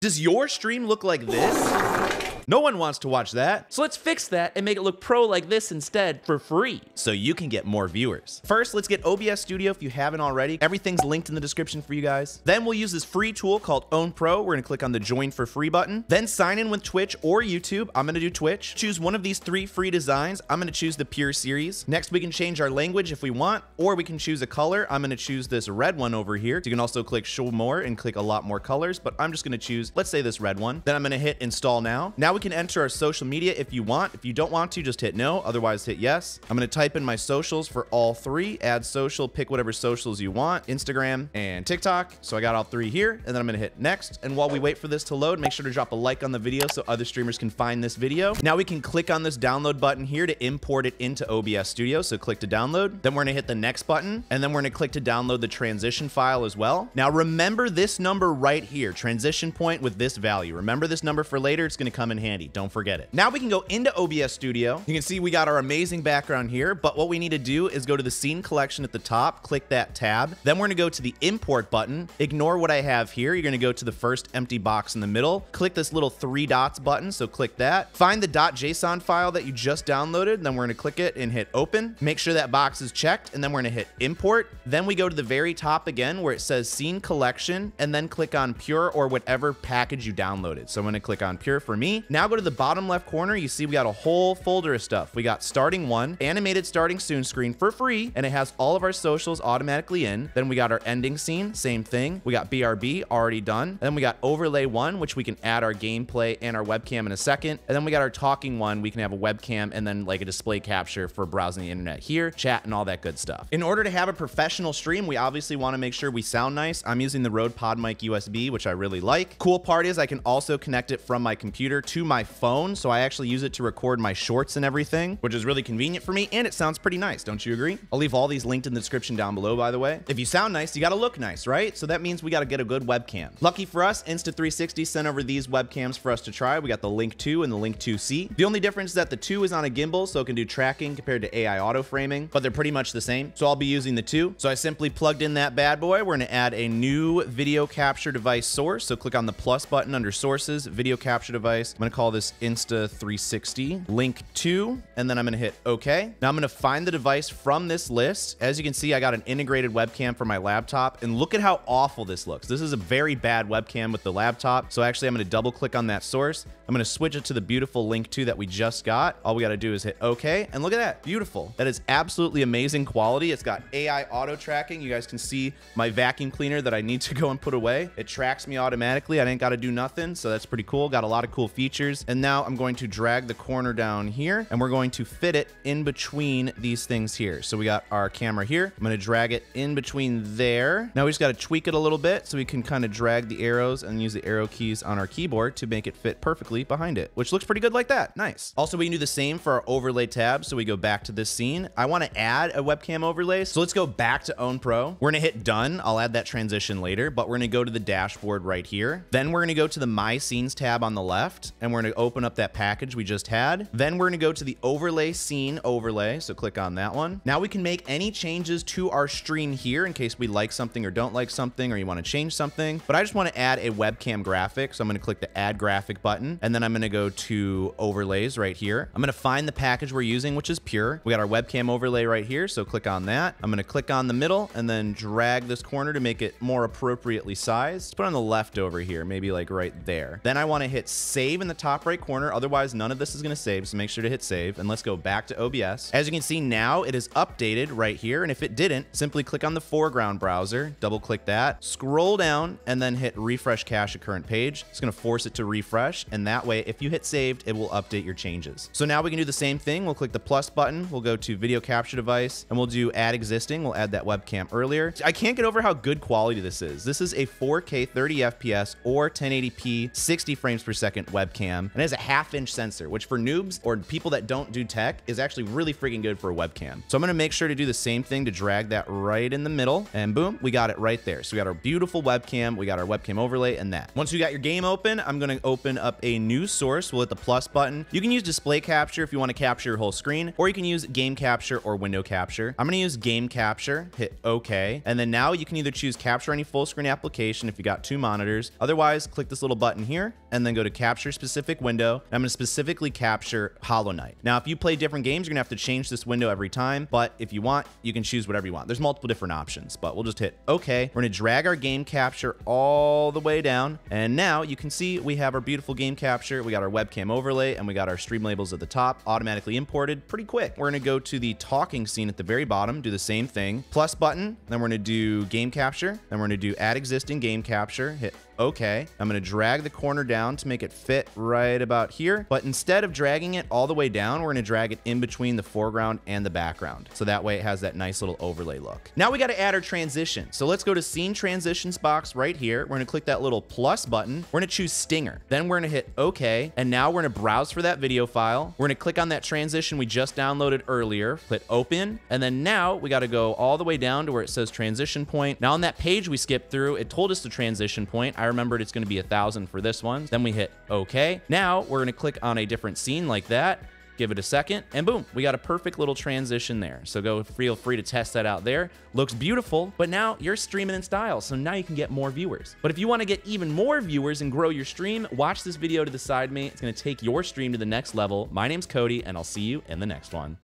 Does your stream look like this? No one wants to watch that. So let's fix that and make it look pro like this instead for free. So you can get more viewers. First, let's get OBS Studio if you haven't already. Everything's linked in the description for you guys. Then we'll use this free tool called OWN3D Pro. We're gonna click on the join for free button. Then sign in with Twitch or YouTube. I'm gonna do Twitch. Choose one of these three free designs. I'm gonna choose the Pure series. Next, we can change our language if we want, or we can choose a color. I'm gonna choose this red one over here. You can also click show more and click a lot more colors, but I'm just gonna choose, let's say this red one. Then I'm gonna hit install now. Now we can enter our social media if you want. If you don't want to, just hit no. Otherwise, hit yes. I'm going to type in my socials for all three. Add social, pick whatever socials you want, Instagram and TikTok. So I got all three here, and then I'm going to hit next. And while we wait for this to load, make sure to drop a like on the video so other streamers can find this video. Now we can click on this download button here to import it into OBS Studio. So click to download. Then we're going to hit the next button, and then we're going to click to download the transition file as well. Now remember this number right here, transition point with this value. Remember this number for later. It's going to come in handy. Don't forget it it. Now we can go into OBS Studio. You can see we got our amazing background here, but what we need to do is go to the scene collection at the top, click that tab. Then we're gonna go to the import button. Ignore what I have here. You're gonna go to the first empty box in the middle, click this little three dots button, so click that. Find the .json file that you just downloaded, then we're gonna click it and hit open. Make sure that box is checked, and then we're gonna hit import. Then we go to the very top again where it says scene collection, and then click on pure or whatever package you downloaded. So I'm gonna click on pure for me. Now go to the bottom left corner, you see we got a whole folder of stuff. We got starting one, animated starting soon screen for free, and it has all of our socials automatically in. Then we got our ending scene, same thing. We got BRB already done. And then we got overlay one, which we can add our gameplay and our webcam in a second. And then we got our talking one. We can have a webcam and then like a display capture for browsing the internet here, chat and all that good stuff. In order to have a professional stream, we obviously want to make sure we sound nice. I'm using the Rode PodMic USB, which I really like. Cool part is I can also connect it from my computer to my phone. So I actually actually use it to record my shorts and everything, which is really convenient for me, and it sounds pretty nice, don't you agree? I'll leave all these linked in the description down below, by the way. If you sound nice, you gotta look nice, right? So that means we gotta get a good webcam. Lucky for us, Insta360 sent over these webcams for us to try. We got the Link 2 and the Link 2C. The only difference is that the 2 is on a gimbal, so it can do tracking compared to AI auto framing, but they're pretty much the same. So I'll be using the 2. So I simply plugged in that bad boy. We're gonna add a new video capture device source. So click on the plus button under sources, video capture device. I'm gonna call this Insta360 Link 2, and then I'm gonna hit okay. Now I'm gonna find the device from this list. As you can see, I got an integrated webcam for my laptop, and look at how awful this looks. This is a very bad webcam with the laptop. So actually I'm gonna double click on that source. I'm gonna switch it to the beautiful Link 2 that we just got. All we gotta do is hit okay, and look at that, beautiful. That is absolutely amazing quality. It's got AI auto tracking. You guys can see my vacuum cleaner that I need to go and put away. It tracks me automatically. I didn't gotta do nothing, so that's pretty cool. Got a lot of cool features. And now I'm going to drag the corner down here and we're going to fit it in between these things here. So we got our camera here. I'm going to drag it in between there. Now we just got to tweak it a little bit so we can kind of drag the arrows and use the arrow keys on our keyboard to make it fit perfectly behind it, which looks pretty good like that. Nice. Also, we can do the same for our overlay tab. So we go back to this scene. I want to add a webcam overlay. So let's go back to OWN3D Pro. We're going to hit done. I'll add that transition later, but we're going to go to the dashboard right here. Then we're going to go to the My Scenes tab on the left, and we're going to open up that package we just had. Then we're to go to the overlay scene overlay. So click on that one. Now we can make any changes to our stream here in case we like something or don't like something or you want to change something. But I just want to add a webcam graphic. So I'm to click the add graphic button and then I'm to go to overlays right here. I'm to find the package we're using, which is pure. We got our webcam overlay right here. So click on that. I'm to click on the middle and then drag this corner to make it more appropriately sized. Put on the left over here, maybe like right there. Then I want to hit save in the top right corner. Otherwise, none of this is going to save. So make sure to hit save and let's go back to OBS. As you can see now, it is updated right here. And if it didn't, simply click on the foreground browser, double click that, scroll down, and then hit refresh cache a current page. It's going to force it to refresh. And that way, if you hit saved, it will update your changes. So now we can do the same thing. We'll click the plus button. We'll go to video capture device and we'll do add existing. We'll add that webcam earlier. I can't get over how good quality this is. This is a 4K 30 FPS or 1080p 60 frames per second webcam webcam and it has a half inch sensor, which for noobs or people that don't do tech is actually really freaking good for a webcam. So I'm gonna make sure to do the same thing to drag that right in the middle and boom, we got it right there. So we got our beautiful webcam, we got our webcam overlay and that. Once you got your game open, I'm gonna open up a new source. We'll hit the plus button. You can use display capture if you wanna capture your whole screen, or you can use game capture or window capture. I'm gonna use game capture, hit okay. And then now you can either choose capture any full screen application if you got two monitors. Otherwise, click this little button here and then go to capture specific window. And I'm gonna specifically capture Hollow Knight. Now, if you play different games, you're gonna have to change this window every time, but if you want, you can choose whatever you want. There's multiple different options, but we'll just hit okay. We're gonna drag our game capture all the way down. And now you can see we have our beautiful game capture. We got our webcam overlay and we got our stream labels at the top automatically imported pretty quick. We're gonna go to the talking scene at the very bottom, do the same thing, plus button, then we're gonna do game capture, then we're gonna do add existing game capture, hit okay. I'm gonna drag the corner down to make it fit right about here. But instead of dragging it all the way down, we're gonna drag it in between the foreground and the background. So that way it has that nice little overlay look. Now we gotta add our transition. So let's go to scene transitions box right here. We're gonna click that little plus button. We're gonna choose Stinger. Then we're gonna hit okay. And now we're gonna browse for that video file. We're gonna click on that transition we just downloaded earlier, hit open. And then now we gotta go all the way down to where it says transition point. Now on that page we skipped through, it told us the transition point. I remembered it's going to be a thousand for this one. Then we hit OK. Now we're going to click on a different scene like that. Give it a second, and boom, we got a perfect little transition there. So go feel free to test that out there. Looks beautiful, but now you're streaming in style, so now you can get more viewers. But if you want to get even more viewers and grow your stream, watch this video to the side me. It's to take your stream to the next level. My name's Cody, and I'll see you in the next one.